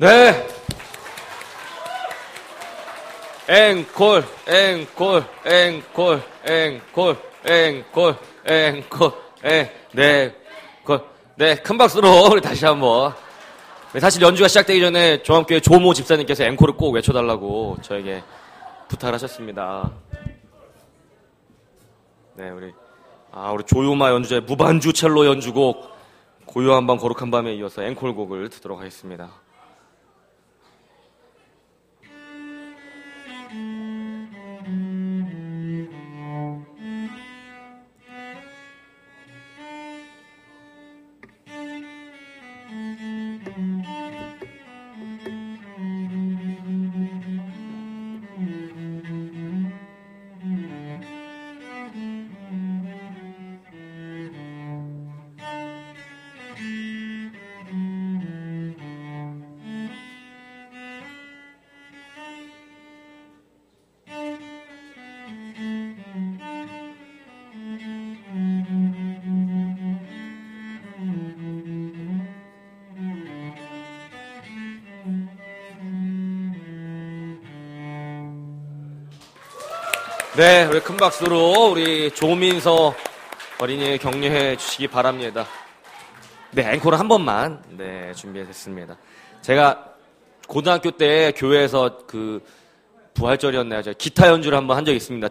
네. 앵콜, 앵콜, 앵콜, 앵콜, 앵콜, 앵콜, 앵, 네, 콜. 네, 큰 박수로 우리 다시 한번. 네, 사실 연주가 시작되기 전에 종합교회 조모 집사님께서 앵콜을 꼭 외쳐달라고 저에게 부탁을 하셨습니다. 네, 우리, 아, 우리 조요마 연주자의 무반주 첼로 연주곡, 고요한 밤, 거룩한 밤에 이어서 앵콜곡을 듣도록 하겠습니다. 네, 우리 큰 박수로 우리 조민서 어린이 격려해 주시기 바랍니다. 네, 앵콜은 한 번만 네 준비했습니다. 제가 고등학교 때 교회에서 그 부활절이었나요? 제가 기타 연주를 한번 한 적이 있습니다.